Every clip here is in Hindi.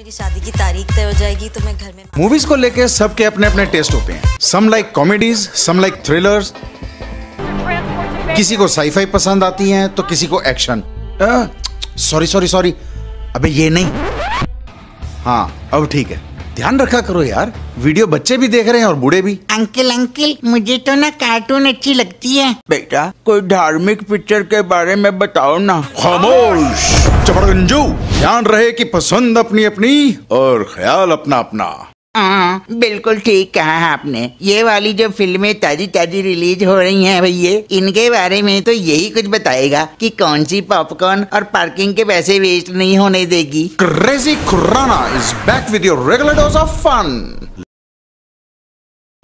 मेरी शादी की तारीख तय हो जाएगी तो मैं घर में मूवीज़ को लेके सबके अपने अपने टेस्ट होते हैं। Some like comedies some like thrillers किसी को साईफाई पसंद आती हैं तो किसी को एक्शन सॉरी सॉरी सॉरी अबे ये नहीं। हाँ अब ठीक है। ध्यान रखा करो यार। वीडियो बच्चे भी देख रहे हैं और बूढ़े भी। अंकल अंकल मुझे तो ना कार्टून अच्छी लगती है। बेटा कोई धार्मिक पिक्चर के बारे में बताओ ना। खामोश। चपड़गंजू ध्यान रहे कि पसंद अपनी अपनी और ख्याल अपना अपना। हाँ बिल्कुल ठीक कहा है आपने। ये वाली जो फ़िल्में ताजी ताजी रिलीज़ हो रही हैं भैया इनके बारे में तो यही कुछ बताएगा कि कौन सी पॉपकॉर्न और पार्किंग के पैसे वेस्ट नहीं होने देगी। Crazy Kurana is back with your regular dose of fun.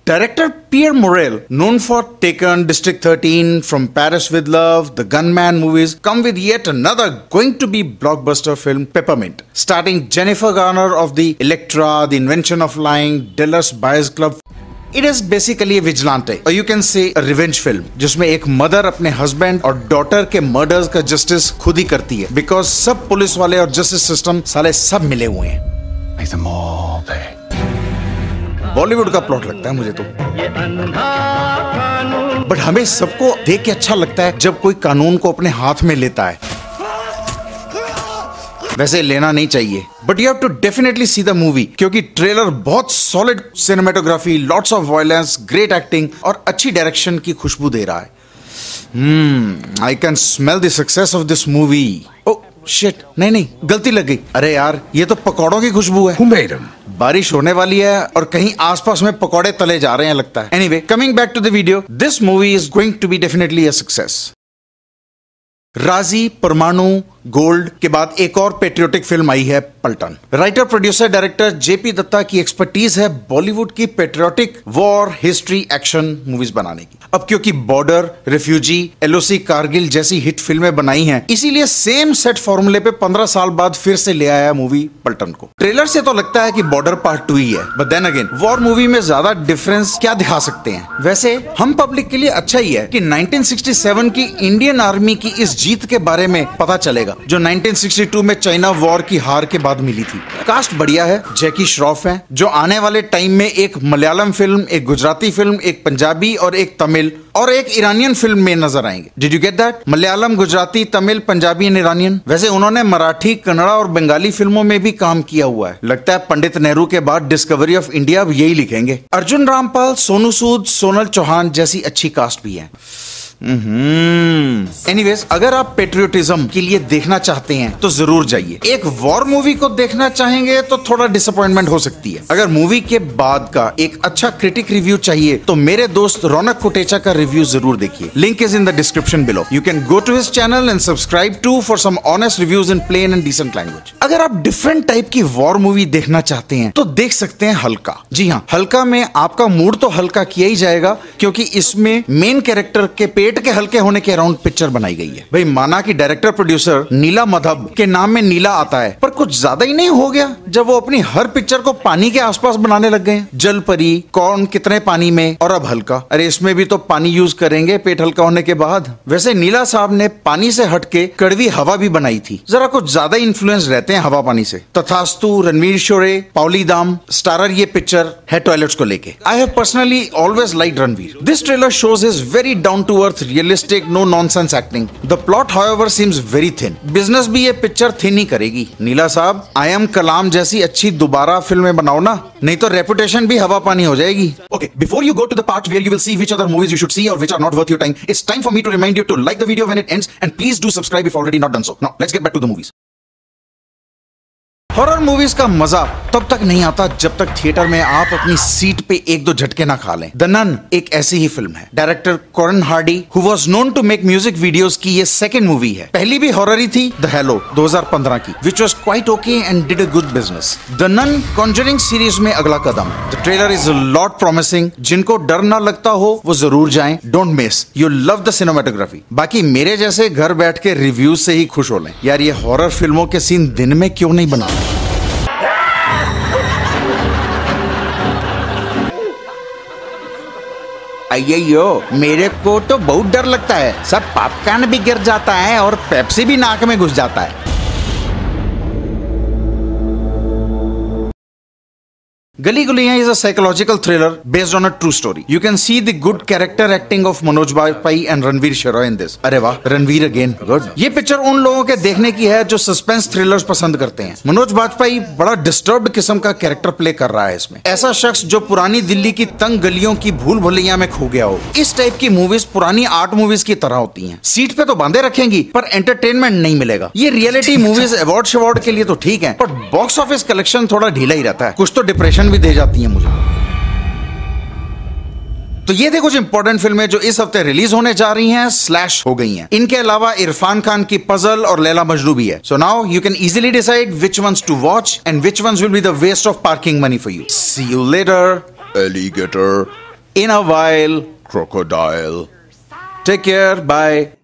Director Pierre Morel, known for Taken, District 13, From Paris with Love, the Gunman movies, come with yet another going to be blockbuster film, Peppermint, starting Jennifer Garner of the Electra, The Invention of Lying, Dallas Buyers Club. It is basically vigilante और you can say revenge film जिसमें एक मदर अपने हस्बैंड और डॉटर के मर्डर्स का जस्टिस खुद ही करती है बिकॉज़ सब पुलिस वाले और जस्टिस सिस्टम साले सब मिले हुए हैं बॉलीवुड का प्लॉट लगता है मुझे तो। बट हमें सबको देख के अच्छा लगता है जब कोई कानून को अपने हाथ में लेता है। वैसे लेना नहीं चाहिए। But you have to definitely see the movie क्योंकि ट्रेलर बहुत solid cinematography lots of violence great acting और अच्छी डायरेक्शन की खुशबू दे रहा है। I can smell the success of this movie oh shit नहीं नहीं गलती लग गई। अरे यार ये तो पकौड़ों की खुशबू है। हुमेरम बारिश होने वाली है और कहीं आसपास में पकौड़े तले जा रहे हैं लगता है। Anyway coming back to the video this movie is going to be definitely a success Raazi Parmanu Gold के बाद एक और पेट्रियोटिक फ़िल्म आई है Paltan. Writer producer director JP Dutta की एक्सपर्टीज है बॉलीवुड की patriotic war history action movies बनाने की। अब क्योंकि बॉर्डर रिफ्यूजी एलओसी कारगिल जैसी हिट फ़िल्में बनाई हैं, इसीलिए सेम सेट फॉर्मूले पे 15 साल बाद फिर से ले आया मूवी पलटन को। ट्रेलर से तो लगता है कि बॉर्डर पार्ट टू ही है but then again war movie में ज़्यादा डिफरेंस क्या दिखा सकते हैं? वैसे, हम पब्लिक के लिए अच्छा ही है कि 1967 की इंडियन आर्मी की इस जीत के बारे में पता चलेगा, जो 1962 में चाइना वॉर की हार के बाद मिली थी। कास्ट बढ़िया है, जैकी श्रॉफ है, जो आने वाले टाइम में एक मलयालम फ़िल्म, एक गुजराती फ़िल्म, एक पंजाबी और एक तमिल और एक ईरानियन फ़िल्म में नज़र आएँगे। Did you get that Malayalam, Gujarati, Tamil, Punjabi and Iranian. वैसे उन्होंने मराठी, कन्नड़ा और बंगाली फ़िल्मों में भी काम किया हुआ है। लगता है पंडित नेहरू के बाद डिस्कवरी ऑफ़ इंडिया भी यही लिखेंगे। अर्जुन रामपाल, सोनू सूद, सोनल चौहान जैसी अच्छी कास्ट भी है। एनीवेज अगर आप पेट्रियोटिज्म के लिए देखना चाहते हैं तो ज़रूर जाइए। एक वॉर मूवी को देखना चाहेंगे तो थोड़ा डिसअपॉइंटमेंट हो सकती है। अगर मूवी के बाद का एक अच्छा क्रिटिक रिव्यू चाहिए तो मेरे दोस्त रौनक कोटेचा का रिव्यू ज़रूर देखिए। Link is in the description below you can go to his channel and subscribe to for some honest reviews in plain and decent language अगर आप डिफरेंट टाइप की वॉर मूवी देखना चाहते हैं तो देख सकते हैं हल्का। जी हाँ हल्का में आपका मूड तो हल्का किया ही जाएगा, क्योंकि इसमें मेन कैरेक्टर के पेट के हल्के होने के अराउंड पिक्चर बनाई गई है। भाई, माना कि डायरेक्टर प्रोड्यूसर नीला मधब के नाम में नीला आता है, पर कुछ ज़्यादा ही नहीं हो गया, जब वो अपनी हर पिक्चर को पानी के आसपास बनाने लग गए। जल परी कौन कितने पानी में और अब हल्का। अरे, इसमें भी तो पानी यूज़ करेंगे, पेट हल्का होने के बाद। वैसे नीला साहब ने पानी से हटके कड़वी हवा भी बनाई थी। जरा कुछ ज़्यादा इन्फ्लुएंस रहते हैं हवा पानी से। तथास्तु, रणवीर शोरे पाउली दाम, स्टारर ये पिक्चर है टॉयलेट्स को लेके। I have personally always like Ranveer this trailer shows is very down to earth realistic no nonsense acting. The plot, however, seems very thin. Business भी ये पिक्चर थिन ही करेगी नीला साहब आई एम कलाम जैसी अच्छी दोबारा फ़िल्में बनाओ ना नहीं तो रेपुटेशन भी हवा पानी हो जाएगी Okay, before you go to the part where you will see which other movies you should see or which are not worth your time, it's time for me to remind you to like the video when it ends and please do subscribe if already not done so. Now, let's get back to the movies. Horror movies का मज़ा तब तक नहीं आता जब तक थिएटर में आप अपनी सीट पे एक दो झटके ना खा लें। द नन एक ऐसी ही फ़िल्म है। Director Corin Hardy who was known to make music videos की ये सेकंड मूवी है। पहली भी हॉरर ही थी द हेलो 2015 की which was quite okay and did a good business the nun conjuring series में अगला कदम। The trailer is lot promising जिनको डर ना लगता हो, वो ज़रूर जाए। Don't miss you love the cinematography बाकी मेरे जैसे घर बैठ के रिव्यूज़ से ही खुश हो लें। यार ये हॉरर फ़िल्मों के सीन दिन में क्यों नहीं बना? अयो मेरे को तो बहुत डर लगता है। सब पॉपकॉर्न भी गिर जाता है और पेप्सी भी नाक में घुस जाता है। गली गुलियाँ is a psychological thriller based on a true story. You can see the good character acting of Manoj Bajpayee and Ranveer Shera in this. अरे वाह रणवीर अगेन गुड ये पिक्चर उन लोगों के देखने की है जो सस्पेंस थ्रिलर्स पसंद करते हैं मनोज बाजपेयी बड़ा डिस्टर्ब किस्म का कैरेक्टर प्ले कर रहा है इसमें ऐसा शख्स जो पुरानी दिल्ली की तंग गलियों की भूल भुलैया में खो गया हो इस टाइप की मूवीज़ पुरानी आर्ट मूवीज़ की तरह होती हैं सीट पे तो बांधे रखेंगी पर एंटरटेनमेंट नहीं मिलेगा ये रियलिटी मूवीज़ अवार्ड शवार्ड के लिए तो ठीक है पर बॉक्स ऑफ़िस कलेक्शन थोड़ा ढीला ही रहता है कुछ तो डिप्रेशन भी दे जाती है मुझे। तो ये थे कुछ इंपॉर्टेंट फ़िल्में जो इस हफ़्ते रिलीज़ होने जा रही हैं स्लैश हो गई हैं। इनके अलावा इरफान खान की पजल और लैला मजनू भी है। So now you can easily decide which ones to watch and which ones will be the waste of parking money for you see you later alligator in a while crocodile. Take care, bye.